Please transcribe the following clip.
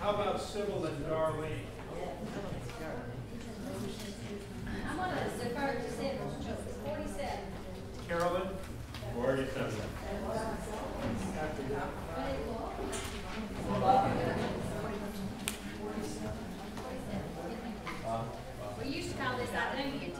How about Sybil and Darlene? I'm gonna defer to Sybil, forty-seven. Carolyn? Forty-seven. We used to call this Identity